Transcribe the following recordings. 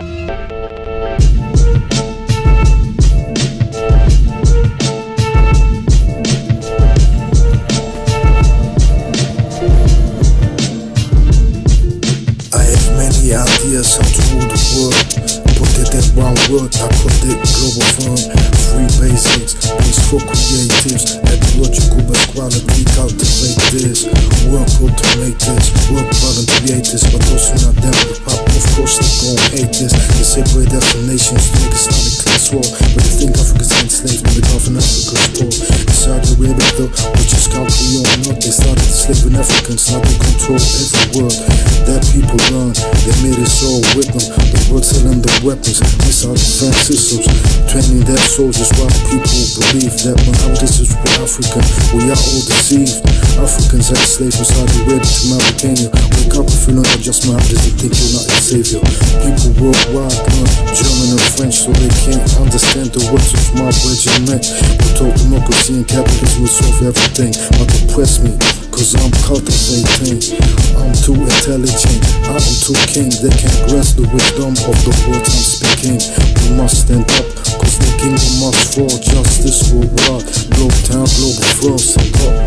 I have many ideas how to rule the world. Put it in one word, I call it global fun. Free basics, base for creatives. Ecological best quality, cultivate this. Work automate this, work hard and they hate this. They separate after nations, make a solid class war. But they think Africa's enslaved, the Gulf and Africa's poor. Saudi Arabia though, which is country or not, they started enslaving Africans, now they control every world. That people run, they made us all with them. The world selling the weapons, missile defense systems, training their soldiers while people believe that Muhammad is for Africa, We are all deceived. Africans enslaved from Saudi Arabia to Mauritania. Wake up if you're not just Muhammad, they think you're not a savior. People worldwide learn German and French so they can't understand the words of my regiment. We're told democracy and capitalism will solve everything, but oppress me. Cause I'm cultivating, I'm too intelligent, I'm too king. They can't grasp the wisdom of the words I'm speaking. We must stand up, cause the kingdom must fall. Justice will rise, globe town, global frost.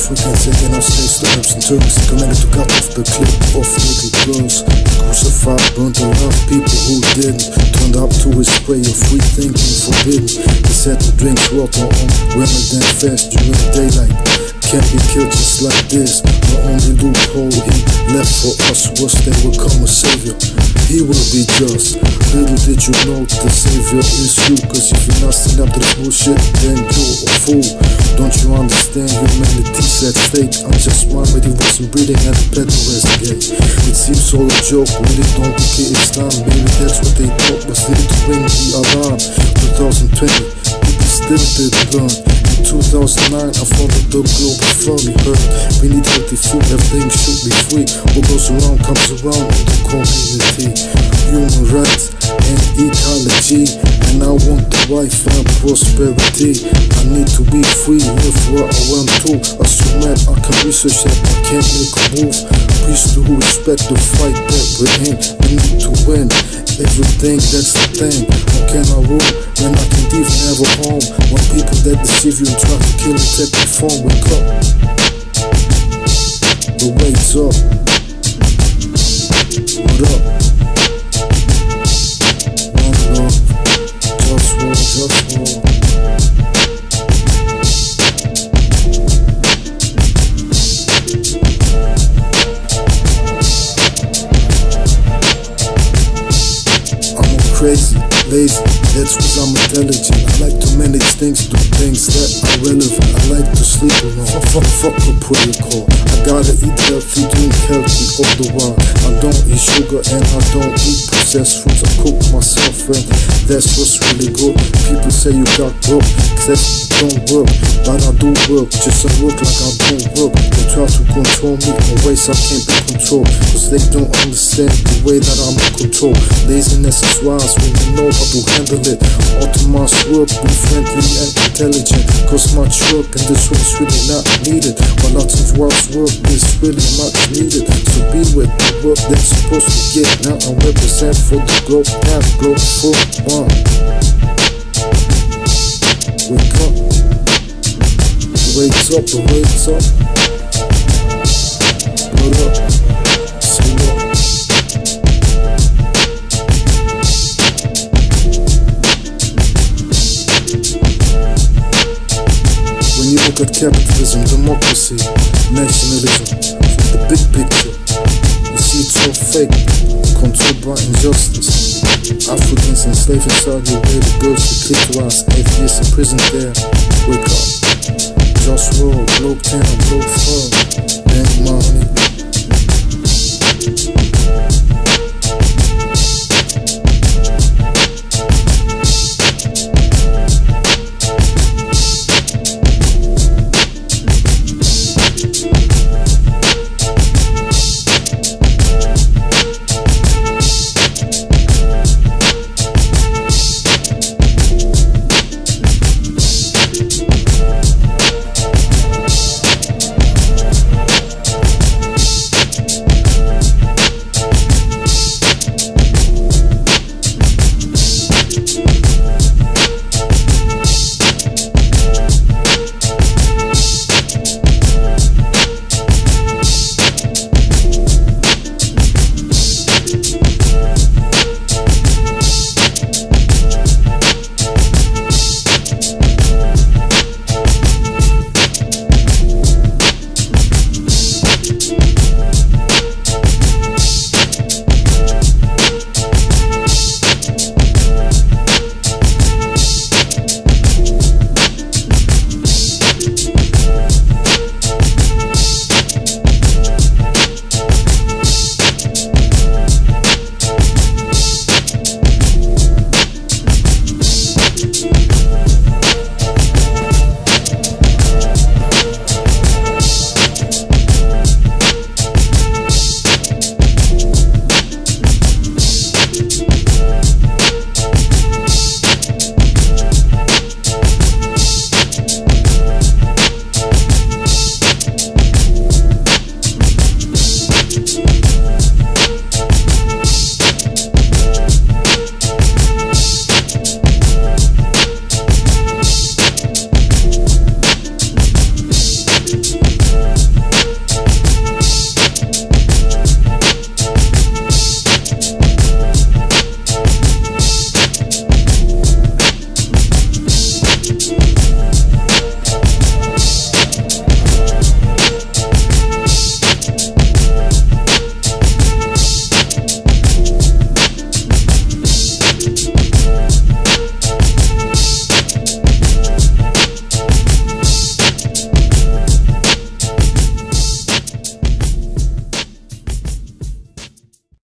Enslaved Africans taking our slaves to Arabs and Turks Commanded to cut off the clip of little girls Crucified, burned alive people who didn't. Turned up to his spray of free thinking forbidden. He said to drink water on Ramadan fast during daylight. Can't be killed just like this. The only loophole he left for us was there will come a savior He will be just. Little did you know the savior is you? Cause if you're not standing up to this bullshit then you're a fool. Don't you understand? Humanity's at stake I'm just one but he wasn't breathing at the a gay It seems all a joke when they don't think it is time Maybe that's what they thought was needed to ring the alarm. 2020 people still didn't in 2009, I founded the Global Fund. We heard we need healthy food, everything should be free. What goes around comes around in the community. Human rights and ecology. And I want the life and prosperity. I need to be free, live where I want to. I can research that I can't make a move. Please do respect the fight that we're in. We need to win. Everything that's the thing. How can I rule when I can't even have a home? When people that deceive you and try to kill and take your phone, wake up. The up. What up? I like to manage things, do things that are relevant. I like to sleep alone. Oh, fuck, fuck, fuck a protocol. I gotta eat healthy, drink healthy all the while. I don't eat sugar and I don't eat processed foods. I cook myself and that's what's really good. People say you got broke, that don't work. But I do work, just I work like I don't work. They try to control me in ways I can't be controlled. Cause they don't understand the way that I'm in control. Laziness is wise when you know how to handle it. All to my work, be friendly and intelligent. Cause much work and this one's really not needed. But lots of work's work is really much needed. So be with the work that's supposed to get. Now I represent for the growth path, growth for one. Wake up. The wake's up, the wake's up. What up? Capitalism, democracy, nationalism, the big picture, you see it's all fake, controlled by injustice. Africans enslaved in Saudi Arabia, girls clitoris, atheists prison there. Wake up. Just roll, town, globe fur. Bank money,